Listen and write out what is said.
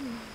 Mm.